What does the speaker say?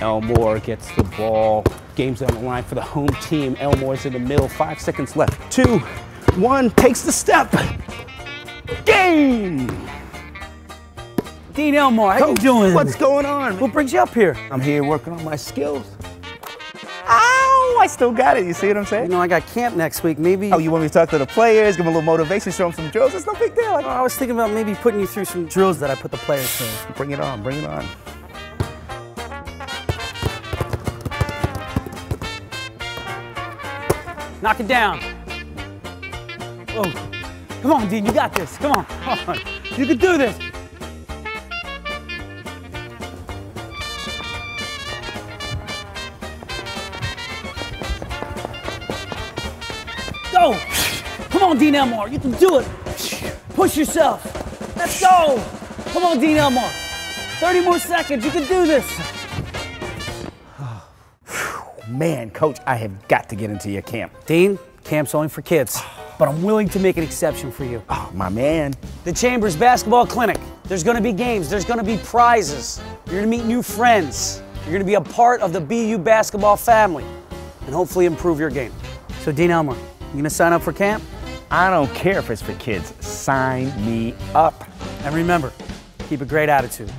Elmore gets the ball. Game's on the line for the home team. Elmore's in the middle. Five seconds left. Two, one, takes the step. Game! Dean Elmore, how Coach, you doing? What's going on? What brings you up here? I'm here working on my skills. Ow! I still got it. You see what I'm saying? You know, I got camp next week. Maybe. Oh, you want me to talk to the players, give them a little motivation, show them some drills? It's no big deal. Like, I was thinking about maybe putting you through some drills that I put the players through. bring it on, bring it on. Knock it down. Oh, come on, Dean, you got this. Come on, come on. You can do this. Go! Come on, Dean Elmore, you can do it. Push yourself. Let's go. Come on, Dean Elmore. 30 more seconds, you can do this. Man, coach, I have got to get into your camp. Dean, camp's only for kids, but I'm willing to make an exception for you. Oh, my man. The Chambers Basketball Clinic. There's gonna be games, there's gonna be prizes. You're gonna meet new friends. You're gonna be a part of the BU basketball family and hopefully improve your game. So, Dean Elmore, you gonna sign up for camp? I don't care if it's for kids. Sign me up. And remember, keep a great attitude.